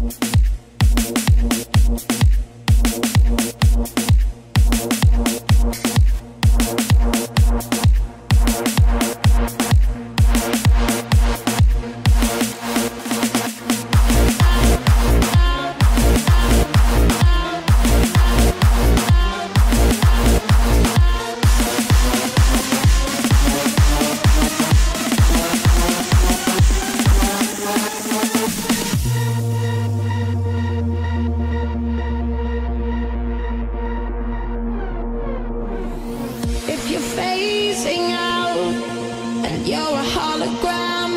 If you're a hologram,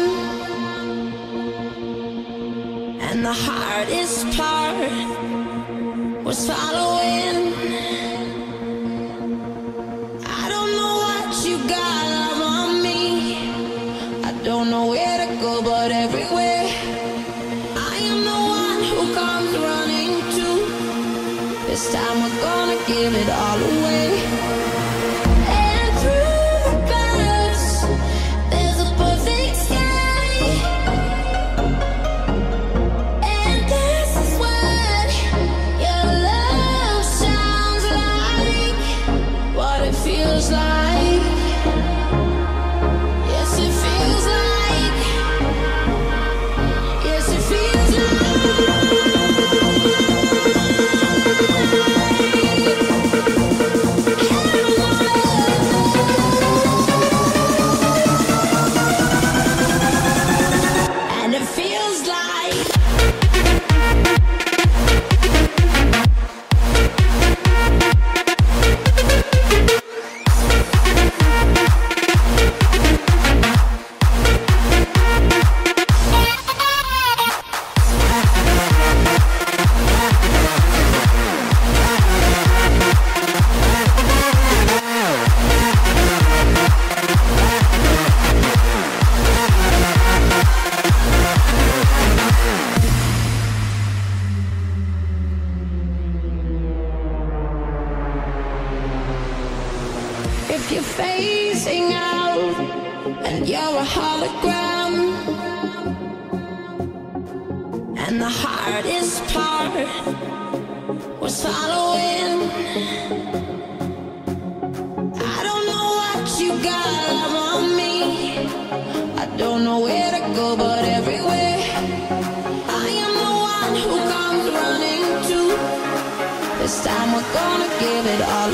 and the hardest part was following. I don't know what you got on me. I don't know where to go, but everywhere. I am the one who comes running to. This time we're gonna give it all away. If you're phasing out and you're a hologram, and the hardest part was following. I don't know what you got on me. I don't know where to go, but everywhere. I am the one who comes running to. This time we're gonna give it all